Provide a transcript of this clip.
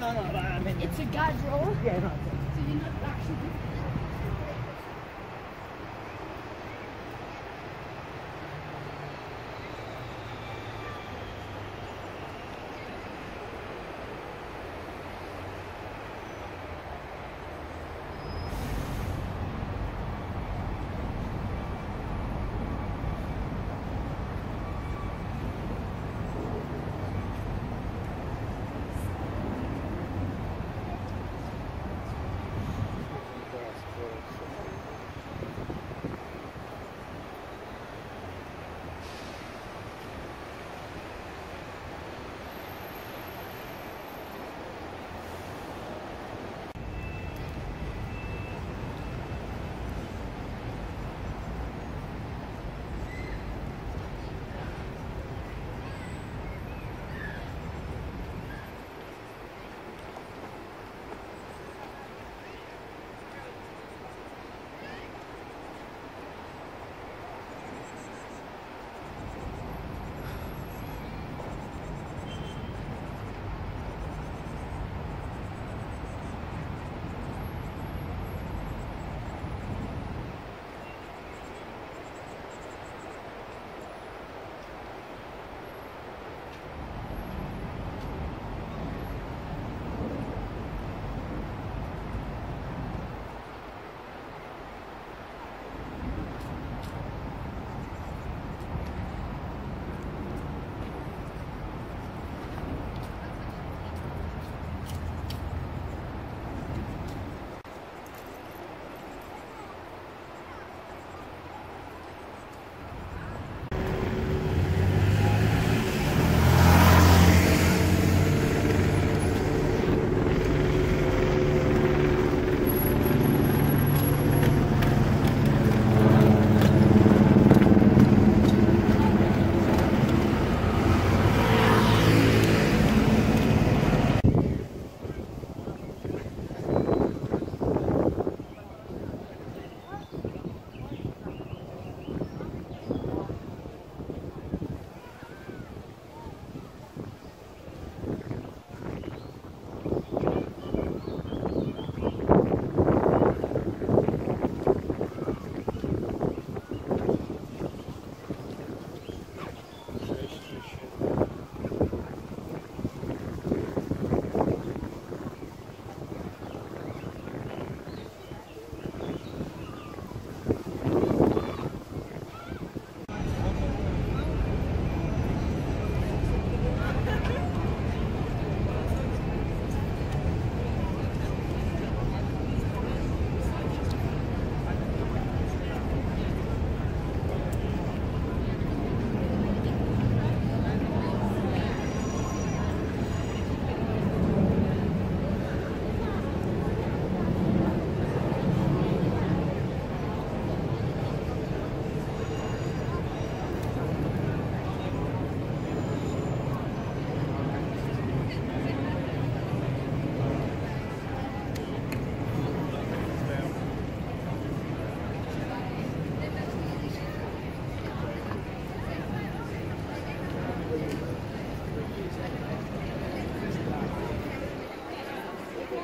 no, no, no, I mean, It's a guide roll. yeah, no. So you're not actually.